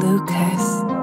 Lucas.